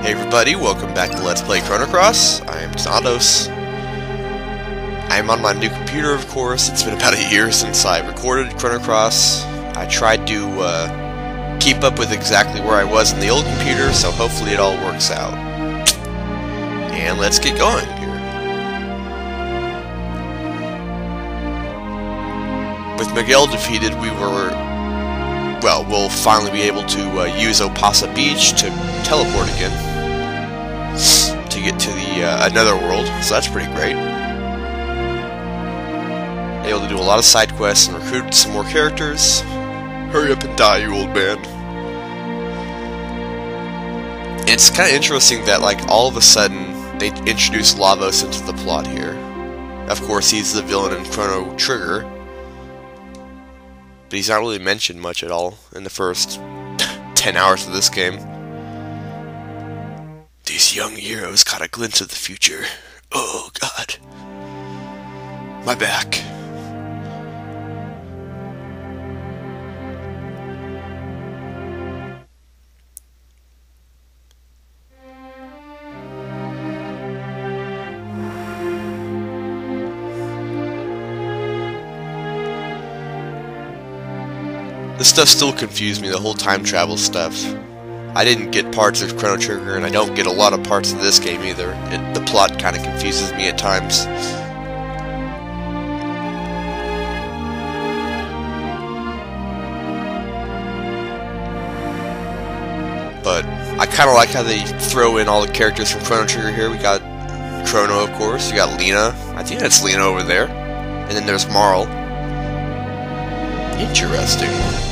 Hey everybody, welcome back to Let's Play Chrono Cross. I am Xanatos. I'm on my new computer, of course. It's been about a year since I recorded Chrono Cross. I tried to uh, keep up with exactly where I was in the old computer, so hopefully it all works out. And let's get going here. With Miguel defeated, we were... Well, we'll finally be able to uh, use Opassa Beach to teleport again. To get to the uh, another world, so that's pretty great. Able to do a lot of side quests and recruit some more characters. Hurry up and die, you old man. It's kind of interesting that, like, all of a sudden, they introduce Lavos into the plot here. Of course, he's the villain in Chrono Trigger. But he's not really mentioned much at all in the first 10 hours of this game. These young heroes caught a glimpse of the future. Oh, God. My back. Stuff still confused me, the whole time travel stuff. I didn't get parts of Chrono Trigger, and I don't get a lot of parts of this game either. It, the plot kind of confuses me at times. But I kind of like how they throw in all the characters from Chrono Trigger here. We got Chrono, of course. We got Lena. I think that's Lena over there. And then there's Marle. Interesting.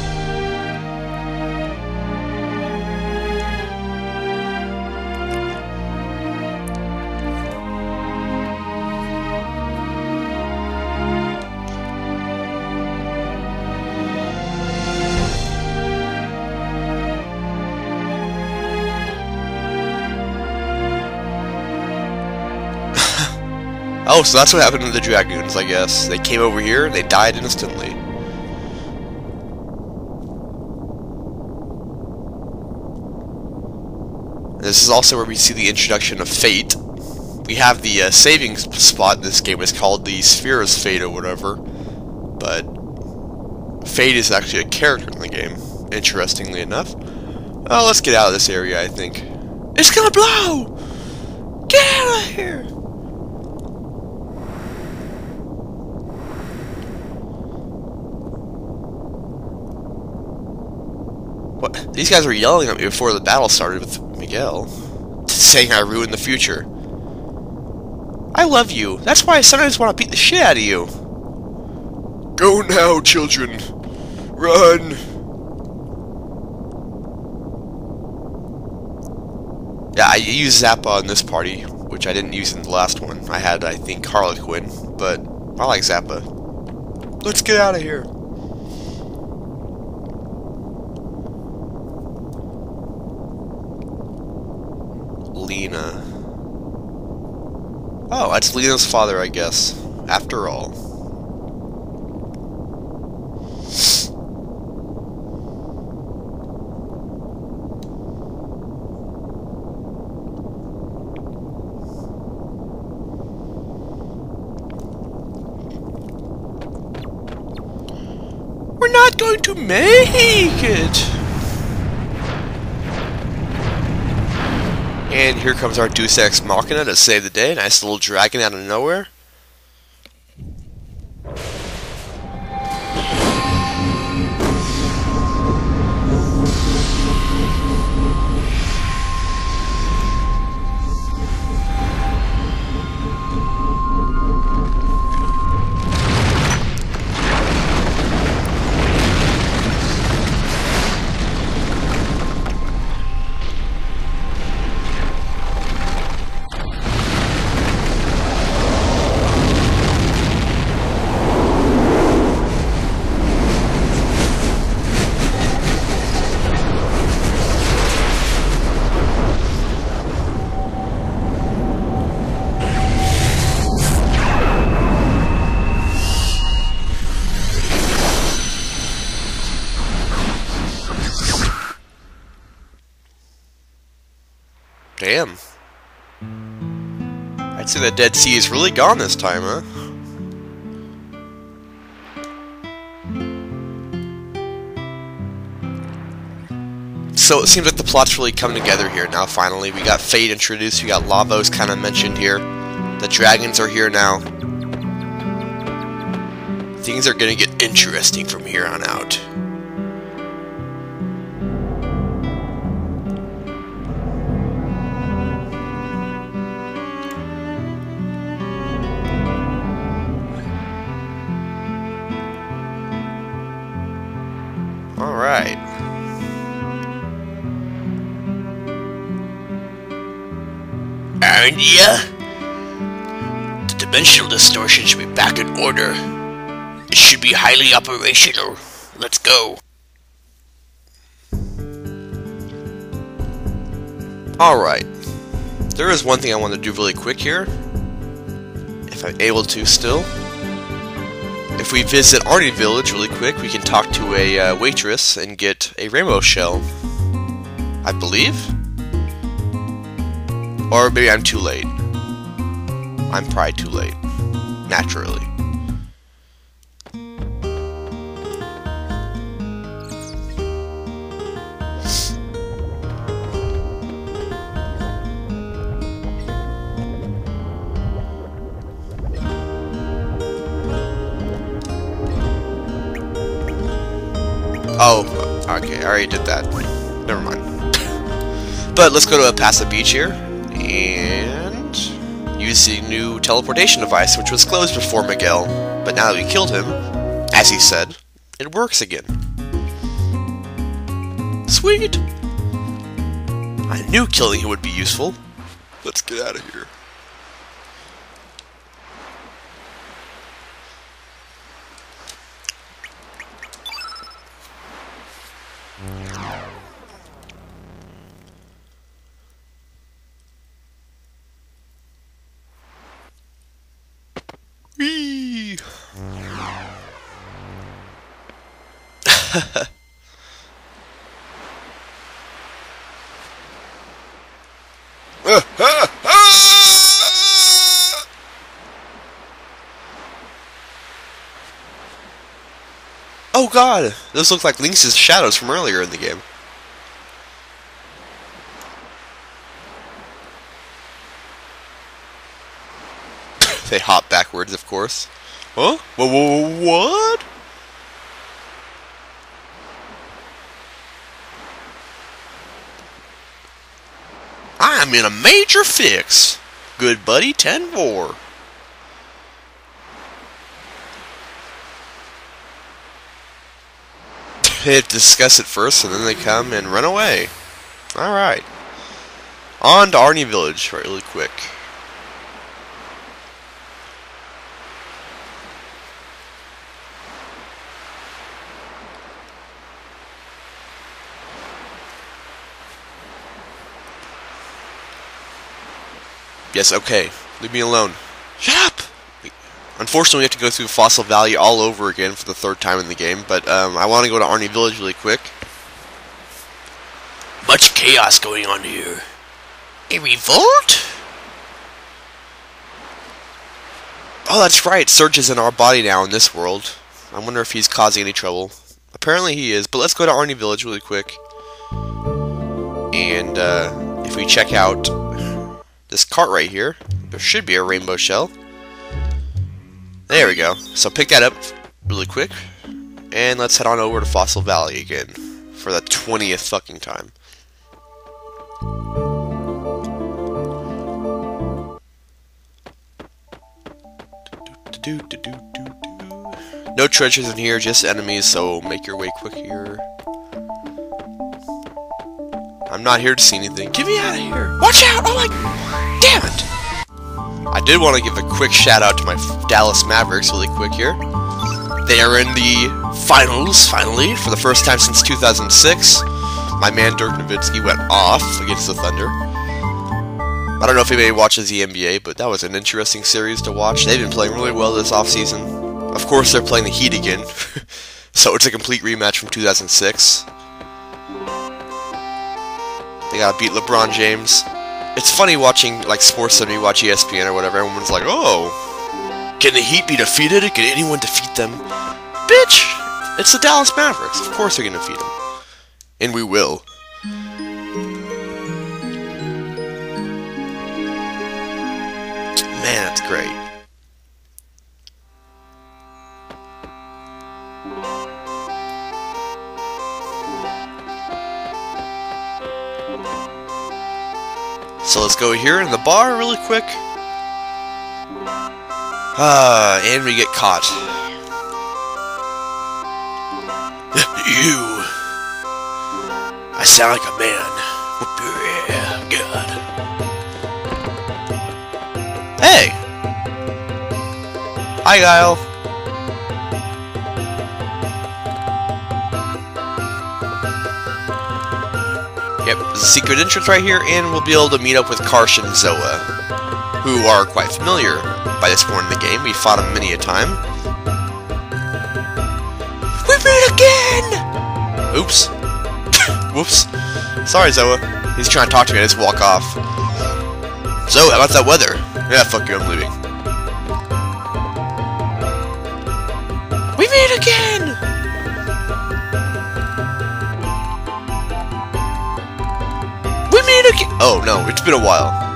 Oh, so that's what happened to the Dragoons, I guess. They came over here, they died instantly. This is also where we see the introduction of Fate. We have the uh, saving spot in this game It's called the Sphere's Fate or whatever, but Fate is actually a character in the game, interestingly enough. Oh, let's get out of this area, I think. It's gonna blow! Get out of here! What? These guys were yelling at me before the battle started with Miguel, saying I ruined the future. I love you. That's why I sometimes want to beat the shit out of you. Go now, children. Run. Yeah, I use Zappa in this party, which I didn't use in the last one. I had, I think, Harlequin, but I like Zappa. Let's get out of here. Lena. Oh, that's Lena's father, I guess. After all. We're not going to make it! And here comes our Deus Ex Machina to save the day. Nice little dragon out of nowhere. The Dead Sea is really gone this time, huh? So it seems like the plot's really coming together here now, finally. We got Fate introduced, we got Lavos kind of mentioned here. The dragons are here now. Things are gonna get interesting from here on out. Alright. Aren't ya? The dimensional distortion should be back in order. It should be highly operational. Let's go. Alright. There is one thing I want to do really quick here. If I'm able to still. If we visit Arni Village really quick, we can talk to a uh, waitress and get a rainbow shell. I believe? Or maybe I'm too late. I'm probably too late. Naturally. Okay, I already did that. Never mind. but let's go to Opassa Beach here, and use the new teleportation device, which was closed before Miguel, but now that we killed him, as he said, it works again. Sweet! I knew killing him would be useful. Let's get out of here. Oh god! Those look like Lynx's shadows from earlier in the game. they hop backwards, of course. Huh? What? I'm in a major fix. Good buddy, 10-4. They discuss it first, and then they come and run away. Alright. On to Arni Village, really quick. Yes, okay. Leave me alone. Shut up! Unfortunately, we have to go through Fossil Valley all over again for the third time in the game, but um, I want to go to Arni Village really quick. Much chaos going on here. A revolt? Oh, that's right. Serge is in our body now in this world. I wonder if he's causing any trouble. Apparently he is, but let's go to Arni Village really quick. And uh, if we check out this cart right here, there should be a rainbow shell. There we go. So pick that up really quick. And let's head on over to Fossil Valley again. For the 20th fucking time. No treasures in here, just enemies, so make your way quick here. I'm not here to see anything. Get me out of here! Watch out! Oh my... I did want to give a quick shout out to my Dallas Mavericks really quick here. They are in the finals, finally, for the first time since 2006. My man Dirk Nowitzki went off against the Thunder. I don't know if anybody watches the NBA, but that was an interesting series to watch. They've been playing really well this offseason. Of course, they're playing the Heat again, so it's a complete rematch from 2006. They gotta beat LeBron James. It's funny watching like sports and you watch ESPN or whatever. Everyone's like, "Oh, can the Heat be defeated? Can anyone defeat them?" Bitch, it's the Dallas Mavericks. Of course they're gonna defeat them, and we will. Man, that's great. Let's go here in the bar really quick. Ah, and we get caught. You. I sound like a man. God. Hey! Hi, Guile. Yep, there's a secret entrance right here, and we'll be able to meet up with Karsh and Zoa, who are quite familiar by this point in the game. We fought them many a time. We meet again! Oops. Whoops. Sorry, Zoa. He's trying to talk to me, I just walk off. So, how about that weather? Yeah, fuck you, I'm leaving. We meet again! Oh, no, it's been a while.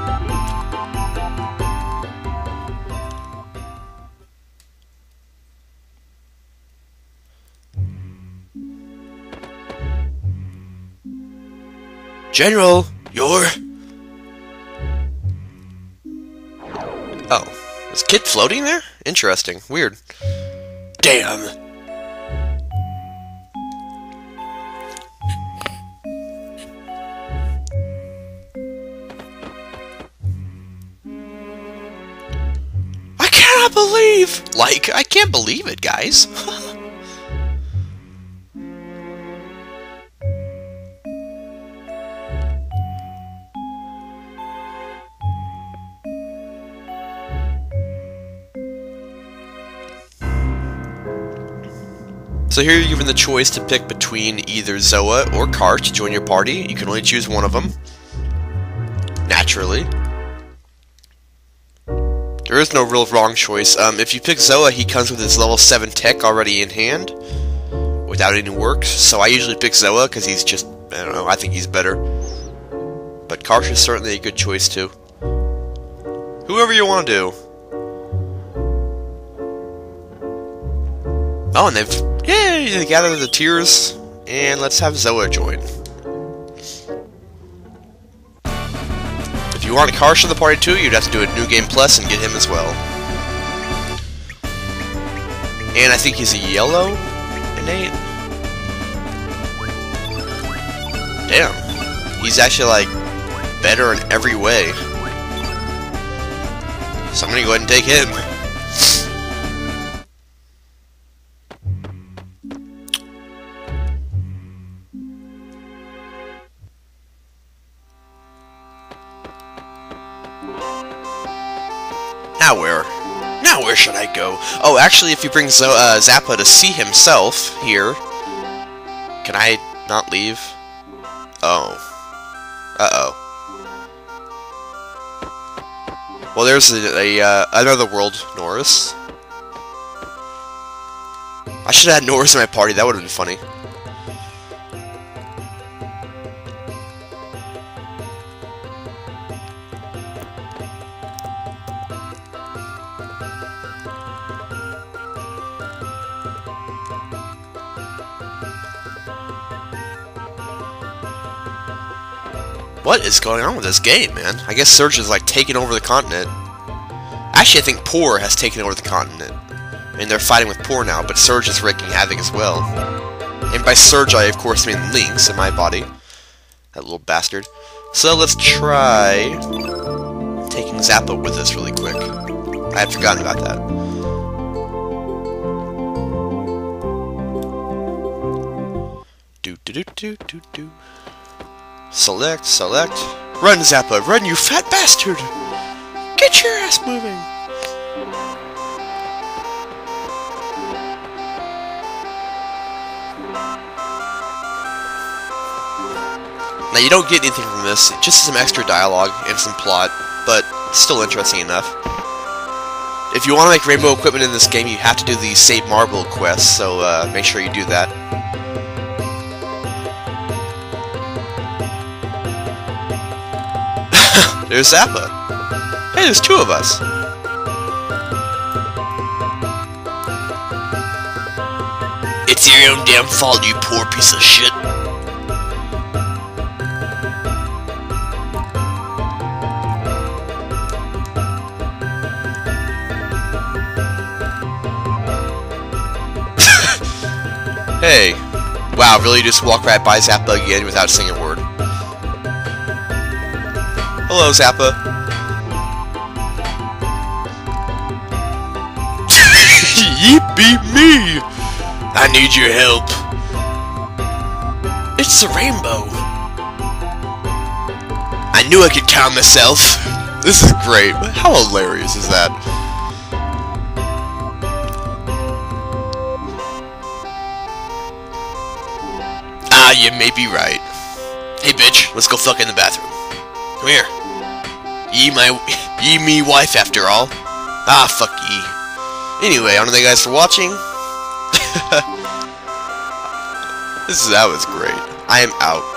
General, you're... Oh. Is Kid floating there? Interesting. Weird. Damn. Believe! Like, I can't believe it, guys. So here you're given the choice to pick between either Zoa or Karsh to join your party. You can only choose one of them. Naturally. There is no real wrong choice. Um, if you pick Zoa, he comes with his level 7 tech already in hand, without any work. So I usually pick Zoa because he's just, I don't know, I think he's better. But Karsh is certainly a good choice too. Whoever you want to do. Oh, and they've, yeah, they gathered the tears, and let's have Zoa join. You want Karsh in the party too, you'd have to do a New Game Plus and get him as well. And I think he's a yellow innate. Damn. He's actually, like, better in every way. So I'm gonna go ahead and take him. Now where? Now where should I go? Oh, actually, if you bring uh, Zappa to see himself here, can I not leave? Oh. Uh-oh. Well, there's a, a uh, another world, Norris. I should have had Norris in my party. That would have been funny. What is going on with this game, man? I guess Serge is like taking over the continent. Actually, I think Porre has taken over the continent. Mean, they're fighting with Porre now, but Serge is wreaking havoc as well. And by Serge, I of course mean Lynx in my body. That little bastard. So let's try taking Zappa with us really quick. I had forgotten about that. Do do do do do do. Select, select. Run, Zappa, run, you fat bastard! Get your ass moving! Now, you don't get anything from this, just some extra dialogue and some plot, but still interesting enough. If you want to make rainbow equipment in this game, you have to do the Save Marble quest, so uh, make sure you do that. There's Zappa. Hey, there's two of us. It's your own damn fault, you poor piece of shit. Hey. Wow, really just walk right by Zappa again without saying a word. Hello, Zappa. Yippee me! I need your help. It's the rainbow. I knew I could count myself. This is great. How hilarious is that? Ah, you may be right. Hey, bitch, let's go fuck in the bathroom. Come here. Ye my, ye me wife after all. Ah, fuck ye. Anyway, I want to thank you guys for watching. this is that was great. I am out.